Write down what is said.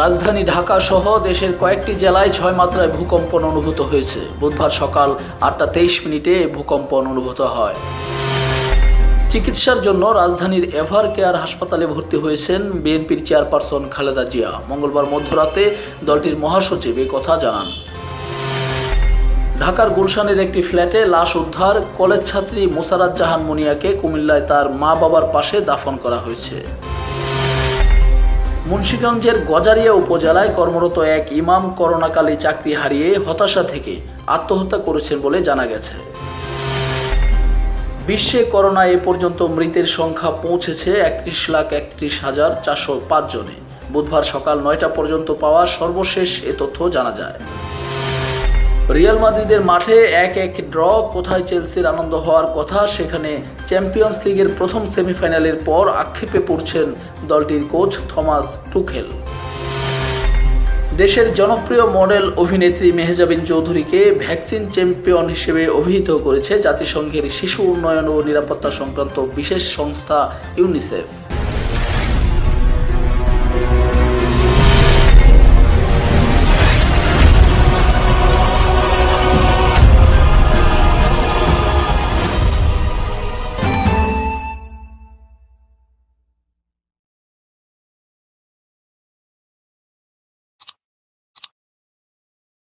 রাজধানী ঢাকা সহ দেশের কয়েকটি জেলায় ছয় মাত্রায় ভূকম্পন অনুভূত হয়েছে। বুধবার সকাল আটটা তেইশ মিনিটে ভূকম্পন অনুভূত হয়। চিকিৎসার জন্য রাজধানীর এভার কেয়ার হাসপাতালে ভর্তি হয়েছেন বিএনপির চেয়ারপারসন খালেদা জিয়া। মঙ্গলবার মধ্যরাতে দলটির মহাসচিব এই কথা জানান। ঢাকার গুলশানের একটি ফ্ল্যাটে লাশ উদ্ধার কলেজ ছাত্রী মোসারাত জাহান মুনিয়াকে কুমিল্লায় তার মা বাবার পাশে দাফন করা হয়েছে। মুন্সীগঞ্জের গজারিয়া উপজেলায় কর্মরত এক ইমাম করোনাকালে চাকরি হারিয়ে হতাশা থেকে আত্মহত্যা করেছেন বলে জানা গেছে। বিশ্বে করোনা এ পর্যন্ত মৃতের সংখ্যা পৌঁছেছে একত্রিশ লাখ একত্রিশ হাজার চারশো পাঁচ জনে। বুধবার সকাল নয়টা পর্যন্ত পাওয়া সর্বশেষ এ তথ্য জানা যায়। রিয়াল মাদ্রিদের মাঠে এক এক ড্র, কোথায় চেলসির আনন্দ হওয়ার কথা সেখানে চ্যাম্পিয়ন্স লিগের প্রথম সেমিফাইনালের পর আক্ষেপে পড়ছেন দলটির কোচ থমাস টুখেল। দেশের জনপ্রিয় মডেল অভিনেত্রী মেহজাবিন চৌধুরীকে ভ্যাকসিন চ্যাম্পিয়ন হিসেবে অভিহিত করেছে জাতিসংঘের শিশু উন্নয়ন ও নিরাপত্তা সংক্রান্ত বিশেষ সংস্থা ইউনিসেফ।